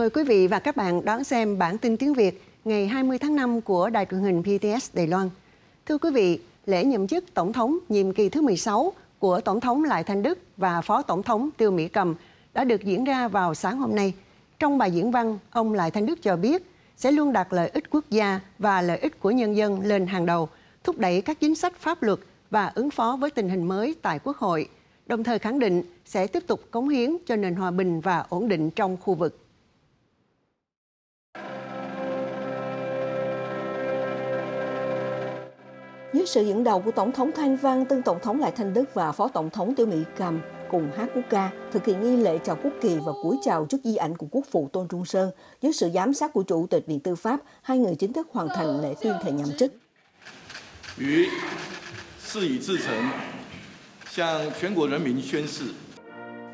Mời quý vị và các bạn đón xem bản tin tiếng Việt ngày 20 tháng 5 của Đài truyền hình PTS Đài Loan. Thưa quý vị, lễ nhậm chức Tổng thống nhiệm kỳ thứ 16 của Tổng thống Lại Thanh Đức và Phó Tổng thống Tiêu Mỹ Cầm đã được diễn ra vào sáng hôm nay. Trong bài diễn văn, ông Lại Thanh Đức cho biết sẽ luôn đặt lợi ích quốc gia và lợi ích của nhân dân lên hàng đầu, thúc đẩy các chính sách pháp luật và ứng phó với tình hình mới tại Quốc hội, đồng thời khẳng định sẽ tiếp tục cống hiến cho nền hòa bình và ổn định trong khu vực. Dưới sự dẫn đầu của Tổng thống Thanh Văn, tân Tổng thống Lại Thanh Đức và Phó Tổng thống Tiêu Mỹ Cầm cùng hát quốc ca, thực hiện nghi lễ chào quốc kỳ và cúi chào trước di ảnh của quốc phụ Tôn Trung Sơn. Dưới sự giám sát của Chủ tịch Viện Tư pháp, hai người chính thức hoàn thành lễ tuyên thệ nhậm chức. 于事已至诚，向全国人民宣誓。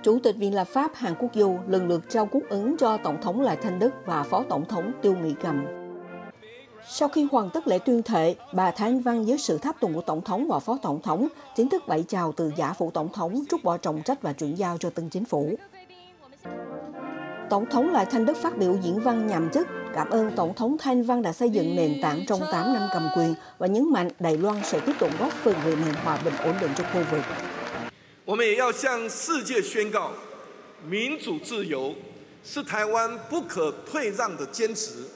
Chủ tịch Viện Lập pháp Hàn Quốc Du lần lượt trao quốc ứng cho Tổng thống Lại Thanh Đức và Phó Tổng thống Tiêu Mỹ Cầm. Sau khi hoàn tất lễ tuyên thệ, bà Thanh Văn dưới sự tháp tùng của Tổng thống và Phó Tổng thống chính thức vẫy chào từ giả phụ Tổng thống trút bỏ trọng trách và chuyển giao cho tân chính phủ. Tổng thống Lại Thanh Đức phát biểu diễn văn nhằm chức, cảm ơn Tổng thống Thanh Văn đã xây dựng nền tảng trong 8 năm cầm quyền và nhấn mạnh Đài Loan sẽ tiếp tục góp phần về nền hòa bình ổn định trong khu vực. 我们也要向世界宣告，民主自由是台湾不可退让的坚持，和平是唯一的选项。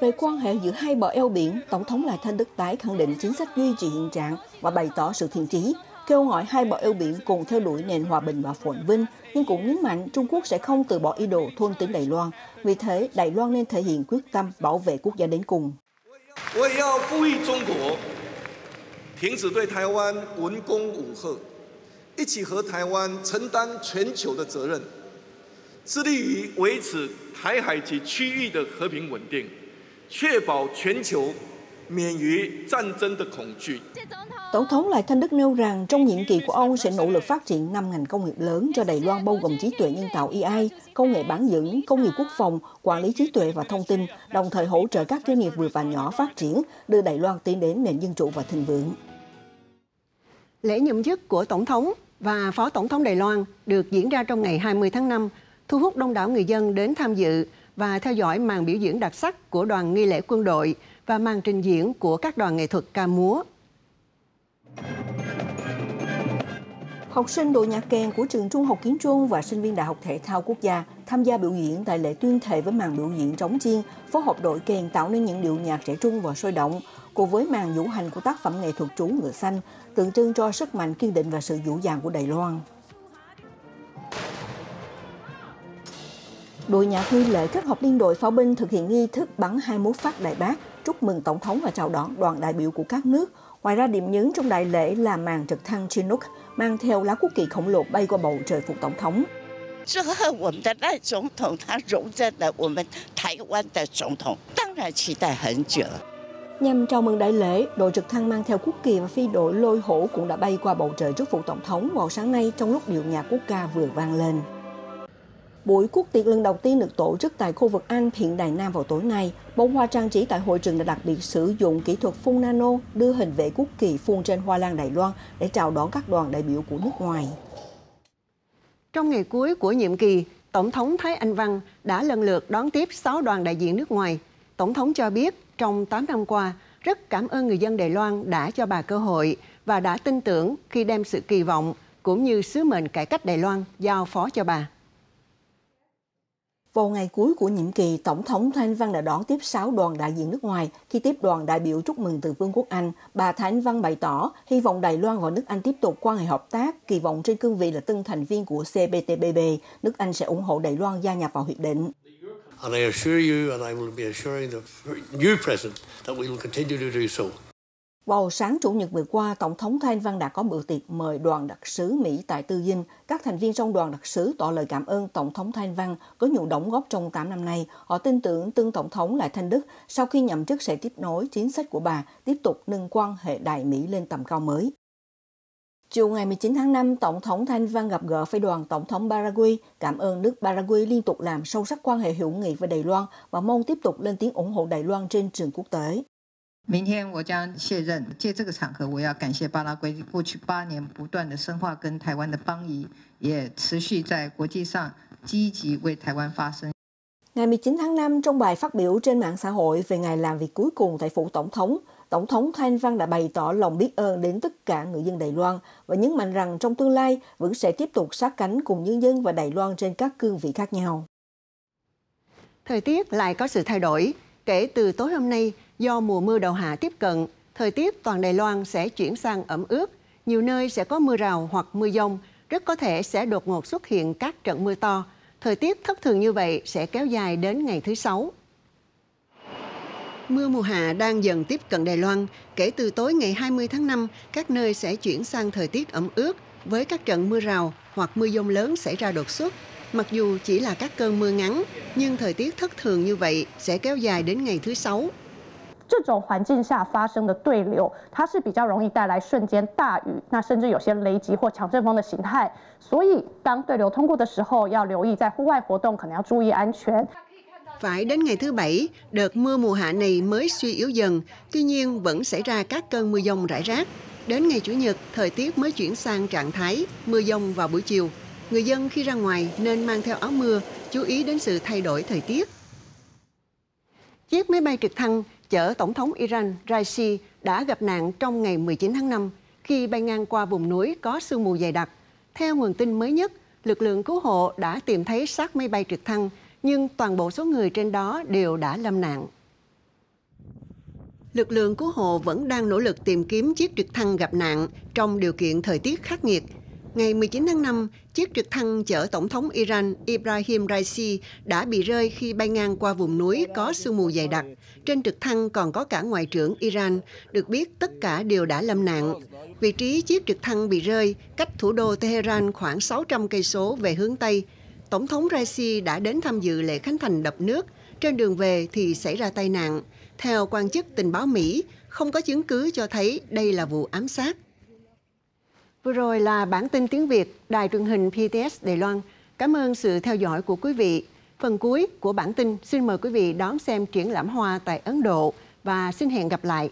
Về quan hệ giữa hai bờ eo biển, Tổng thống Lại Thanh Đức tái khẳng định chính sách duy trì hiện trạng và bày tỏ sự thiện chí, kêu gọi hai bờ eo biển cùng theo đuổi nền hòa bình và phồn vinh, nhưng cũng nhấn mạnh Trung Quốc sẽ không từ bỏ ý đồ thôn tính Đài Loan. Vì thế, Đài Loan nên thể hiện quyết tâm bảo vệ quốc gia đến cùng. 我致力于维持台海及区域的和平稳定，确保全球免于战争的恐惧。 Tổng thống Lại Thanh Đức nêu rằng trong nhiệm kỳ của ông sẽ nỗ lực phát triển năm ngành công nghiệp lớn cho Đài Loan bao gồm trí tuệ nhân tạo AI, công nghệ bán dẫn, công nghiệp quốc phòng, quản lý trí tuệ và thông tin, đồng thời hỗ trợ các doanh nghiệp vừa và nhỏ phát triển, đưa Đài Loan tiến đến nền dân chủ và thịnh vượng. Lễ nhậm chức của Tổng thống và Phó Tổng thống Đài Loan được diễn ra trong ngày 20 tháng 5, thu hút đông đảo người dân đến tham dự và theo dõi màn biểu diễn đặc sắc của đoàn nghi lễ quân đội và màn trình diễn của các đoàn nghệ thuật ca múa. Học sinh đội nhạc kèn của trường Trung học Kiến Trung và sinh viên Đại học Thể thao Quốc gia tham gia biểu diễn tại lễ tuyên thệ với màn biểu diễn trống chiên, phối hợp đội kèn tạo nên những điệu nhạc trẻ trung và sôi động, cùng với màn vũ hành của tác phẩm nghệ thuật trú ngựa xanh, tượng trưng cho sức mạnh kiên định và sự dũng dàng của Đài Loan. Đội nhạc nghi lễ kết hợp liên đội pháo binh thực hiện nghi thức bắn 21 phát đại bác, chúc mừng Tổng thống và chào đón đoàn đại biểu của các nước. Ngoài ra điểm nhấn trong đại lễ là màn trực thăng Chinook mang theo lá quốc kỳ khổng lồ bay qua bầu trời phục Tổng thống. 祝贺我们的赖总统，他荣臻了我们台湾的总统，当然期待很久。 Nhằm chào mừng đại lễ, đội trực thăng mang theo quốc kỳ và phi đội lôi hổ cũng đã bay qua bầu trời trước phủ tổng thống vào sáng nay trong lúc điệu nhạc quốc ca vừa vang lên. Buổi quốc tiệc lần đầu tiên được tổ chức tại khu vực An hiện Đài Nam vào tối nay. Bông hoa trang trí tại hội trường đã đặc biệt sử dụng kỹ thuật phun nano đưa hình vẽ quốc kỳ phun trên hoa lan Đài Loan để chào đón các đoàn đại biểu của nước ngoài. Trong ngày cuối của nhiệm kỳ, Tổng thống Thái Anh Văn đã lần lượt đón tiếp 6 đoàn đại diện nước ngoài. Tổng thống cho biết trong 8 năm qua, rất cảm ơn người dân Đài Loan đã cho bà cơ hội và đã tin tưởng khi đem sự kỳ vọng cũng như sứ mệnh cải cách Đài Loan giao phó cho bà. Vào ngày cuối của nhiệm kỳ, Tổng thống Thanh Văn đã đón tiếp 6 đoàn đại diện nước ngoài. Khi tiếp đoàn đại biểu chúc mừng từ Vương quốc Anh, bà Thanh Văn bày tỏ hy vọng Đài Loan và nước Anh tiếp tục quan hệ hợp tác, kỳ vọng trên cương vị là tân thành viên của CPTPP, nước Anh sẽ ủng hộ Đài Loan gia nhập vào hiệp định. And I assure you, and I will be assuring the new president, that we will continue to do so. Vào sáng Chủ nhật vừa qua, Tổng thống Thanh Văn đã có bữa tiệc mời đoàn đặc sứ Mỹ tại Tư Dinh. Các thành viên trong đoàn đặc sứ tỏ lời cảm ơn Tổng thống Thanh Văn có nhiều đóng góp trong 8 năm nay. Họ tin tưởng tương Tổng thống Lại Thanh Đức sau khi nhậm chức sẽ tiếp nối chính sách của bà, tiếp tục nâng quan hệ Đại Mỹ lên tầm cao mới. Chiều ngày 19 tháng 5, Tổng thống Thanh Văn gặp gỡ phái đoàn Tổng thống Paraguay, cảm ơn nước Paraguay liên tục làm sâu sắc quan hệ hữu nghị với Đài Loan và mong tiếp tục lên tiếng ủng hộ Đài Loan trên trường quốc tế. 明天我将卸任，借这个场合，我要感谢巴拉圭过去八年不断的深化跟台湾的邦谊，也持续在国际上积极为台湾发声。 Ngày 19 tháng 5, trong bài phát biểu trên mạng xã hội về ngày làm việc cuối cùng tại phủ tổng thống, Tổng thống Thanh Văn đã bày tỏ lòng biết ơn đến tất cả người dân Đài Loan và nhấn mạnh rằng trong tương lai vẫn sẽ tiếp tục sát cánh cùng nhân dân và Đài Loan trên các cương vị khác nhau. Thời tiết lại có sự thay đổi. Kể từ tối hôm nay, do mùa mưa đầu hạ tiếp cận, thời tiết toàn Đài Loan sẽ chuyển sang ẩm ướt. Nhiều nơi sẽ có mưa rào hoặc mưa dông, rất có thể sẽ đột ngột xuất hiện các trận mưa to. Thời tiết thất thường như vậy sẽ kéo dài đến ngày thứ Sáu. Mưa mùa hạ đang dần tiếp cận Đài Loan. Kể từ tối ngày 20 tháng 5, các nơi sẽ chuyển sang thời tiết ẩm ướt với các trận mưa rào hoặc mưa dông lớn xảy ra đột xuất. Mặc dù chỉ là các cơn mưa ngắn, nhưng thời tiết thất thường như vậy sẽ kéo dài đến ngày thứ Sáu. 这种环境下发生的对流，它是比较容易带来瞬间大雨，那甚至有些雷击或强阵风的形态。所以，当对流通过的时候，要留意在户外活动可能要注意安全。 Phải đến ngày thứ Bảy, đợt mưa mùa hạ này mới suy yếu dần, tuy nhiên vẫn xảy ra các cơn mưa dông rải rác. Đến ngày Chủ nhật, thời tiết mới chuyển sang trạng thái mưa dông vào buổi chiều. Người dân khi ra ngoài nên mang theo áo mưa, chú ý đến sự thay đổi thời tiết. Chiếc máy bay trực thăng chở Tổng thống Iran Raisi đã gặp nạn trong ngày 19 tháng 5 khi bay ngang qua vùng núi có sương mù dày đặc. Theo nguồn tin mới nhất, lực lượng cứu hộ đã tìm thấy xác máy bay trực thăng, nhưng toàn bộ số người trên đó đều đã lâm nạn. Lực lượng cứu hộ vẫn đang nỗ lực tìm kiếm chiếc trực thăng gặp nạn trong điều kiện thời tiết khắc nghiệt. Ngày 19 tháng 5, chiếc trực thăng chở Tổng thống Iran Ibrahim Raisi đã bị rơi khi bay ngang qua vùng núi có sương mù dày đặc. Trên trực thăng còn có cả Ngoại trưởng Iran, được biết tất cả đều đã lâm nạn. Vị trí chiếc trực thăng bị rơi cách thủ đô Tehran khoảng 600 cây số về hướng Tây. Tổng thống Raisi đã đến tham dự lễ khánh thành đập nước. Trên đường về thì xảy ra tai nạn. Theo quan chức tình báo Mỹ, không có chứng cứ cho thấy đây là vụ ám sát. Vừa rồi là bản tin tiếng Việt, Đài truyền hình PTS Đài Loan. Cảm ơn sự theo dõi của quý vị. Phần cuối của bản tin, xin mời quý vị đón xem triển lãm hoa tại Ấn Độ và xin hẹn gặp lại.